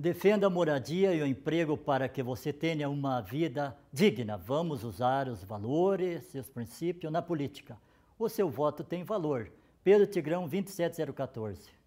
Defenda a moradia e o emprego para que você tenha uma vida digna. Vamos usar os valores e os princípios na política. O seu voto tem valor. Pedro Tigrão 27014.